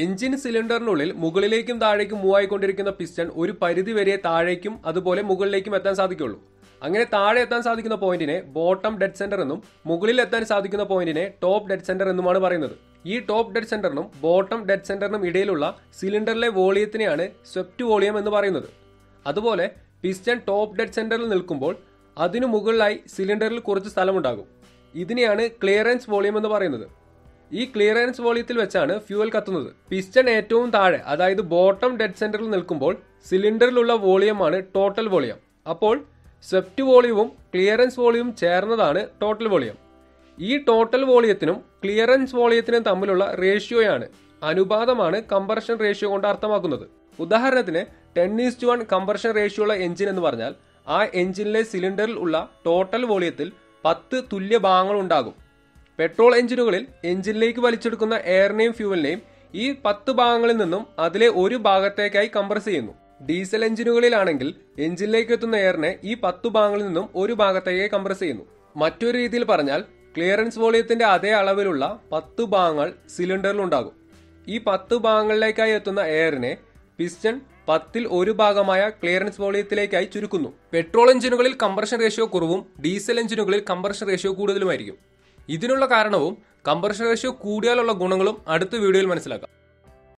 Engine സിലിണ്ടറിനുള്ളിൽ മുകളിലേക്കും താഴേക്കും move ആയിക്കൊണ്ടിരിക്കുന്ന piston ഒരു പരിധി വരെ താഴേക്കും അതുപോലെ മുകളിലേക്കും എത്താൻ സാധിക്കുള്ളൂ. അങ്ങനെ താഴെ എത്താൻ സാധിക്കുന്ന പോയിന്റിനെ ബോട്ടം ഡെഡ് സെന്റർ എന്നും മുകളിൽ എത്താൻ സാധിക്കുന്ന പോയിന്റിനെ ടോപ്പ് ഡെഡ് സെന്റർ എന്നുമാണ് പറയുന്നത്. ഈ ടോപ്പ് ഡെഡ് സെന്ററിനും ബോട്ടം ഡെഡ് സെന്ററിനും ഇടയിലുള്ള സിലിണ്ടറിലെ വോളിയത്തിനെയാണ് സ്വെപ്റ്റ് വോളിയം എന്ന് പറയുന്നത്. അതുപോലെ പിസ്റ്റൺ ടോപ്പ് ഡെഡ് സെന്ററിൽ നിൽക്കുമ്പോൾ അതിനു മുകളിലായി സിലിണ്ടറിൽ കുറച്ച് സ്ഥലമുണ്ടാകും. ഇതിനെയാണ് ക്ലിയറൻസ് വോളിയം എന്ന് പറയുന്നത്. ഈ ക്ലിയറൻസ് വോളിയത്തിൽ വെച്ചാണ് ഫ്യൂവൽ കത്തുന്നത്. പിസ്റ്റൺ ഏറ്റവും താഴെ അതായത് ബോട്ടം ഡെഡ് സെന്ററിൽ നിൽക്കുമ്പോൾ സിലിണ്ടറിലുള്ള വോളിയമാണ് ടോട്ടൽ വോളിയം. അപ്പോൾ സ്വെപ്റ്റ് വോളിയവും ക്ലിയറൻസ് വോളിയവും ചേർന്നതാണ് ടോട്ടൽ വോളിയം. ഈ ടോട്ടൽ വോളിയത്തിനും ക്ലിയറൻസ് വോളിയത്തിനും തമ്മിലുള്ള റേഷ്യോയാണ് അനുപാതമാണ് കമ്പർഷൻ റേഷ്യോ കൊണ്ട് അർത്ഥമാക്കുന്നത്. ഉദാഹരണത്തിന് ten is to one compression ratio ഉള്ള എഞ്ചിൻ എന്ന് പറഞ്ഞാൽ ആ എഞ്ചിനിലെ സിലിണ്ടറിൽ ഉള്ള ടോട്ടൽ വോളിയത്തിൽ പത്ത് തുല്യ ഭാഗങ്ങൾ ഉണ്ടാകും. പെട്രോൾ എഞ്ചിനുകളിൽ എഞ്ചിനിലേക്ക് വലിച്ചെടുക്കുന്ന എയറിനെയും ഫ്യൂവലിനെയും ഈ പത്ത് ഭാഗങ്ങളിൽ നിന്നും അതിലെ ഒരു ഭാഗത്തേക്കായി കംപ്രസ് ചെയ്യുന്നു. ഡീസൽ എഞ്ചിനുകളിലാണെങ്കിൽ എഞ്ചിനിലേക്ക് എത്തുന്ന എയറിനെ ഈ പത്ത് ഭാഗങ്ങളിൽ നിന്നും ഒരു ഭാഗത്തേക്കായി കംപ്രസ് ചെയ്യുന്നു. മറ്റൊരു രീതിയിൽ പറഞ്ഞാൽ ക്ലിയറൻസ് വോളിയത്തിന്റെ അതേ അളവിലുള്ള പത്ത് ഭാഗങ്ങൾ സിലിണ്ടറിൽ ഉണ്ടാകും. ഈ പത്ത് ഭാഗങ്ങളിലേക്കായി എത്തുന്ന എയറിനെ പിസ്റ്റൺ പത്തിൽ ഒരു ഭാഗമായ ക്ലിയറൻസ് വോളിയത്തിലേക്കായി ചുരുക്കുന്നു. പെട്രോൾ എഞ്ചിനുകളിൽ കംപ്രഷൻ റേഷ്യോ കുറവും ഡീസൽ എഞ്ചിനുകളിൽ കംപ്രഷൻ റേഷ്യോ കൂടുതലുമായിരിക്കും. ഇതിനുള്ള കാരണവും കംപ്രഷൻ റേഷ്യോ കൂടിയാലുള്ള ഗുണങ്ങളും അടുത്ത വീഡിയോയിൽ മനസ്സിലാക്കാം.